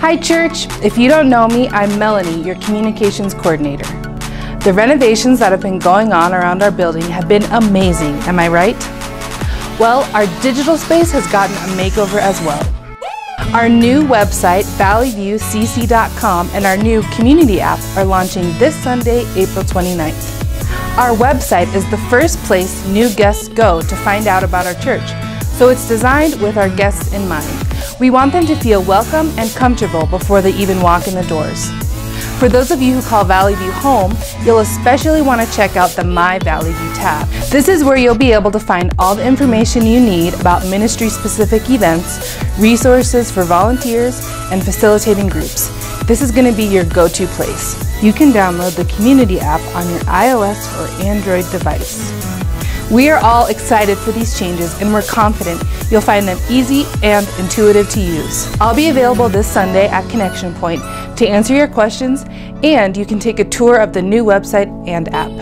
Hi, church. If you don't know me, I'm Melanie, your communications coordinator. The renovations that have been going on around our building have been amazing, am I right? Well, our digital space has gotten a makeover as well. Our new website, valleyviewcc.com, and our new community app are launching this Sunday, April 29th. Our website is the first place new guests go to find out about our church, so it's designed with our guests in mind. We want them to feel welcome and comfortable before they even walk in the doors. For those of you who call Valley View home, you'll especially want to check out the My Valley View tab. This is where you'll be able to find all the information you need about ministry-specific events, resources for volunteers, and facilitating groups. This is going to be your go-to place. You can download the Community app on your iOS or Android device. We are all excited for these changes and we're confident you'll find them easy and intuitive to use. I'll be available this Sunday at Connection Point to answer your questions and you can take a tour of the new website and app.